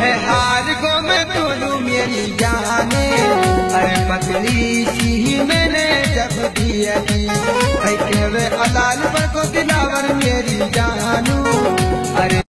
है हार गो मैं दोनों मेरी जाने। अरे पतली सी ही मैंने जब दिया अलाल पर को दिन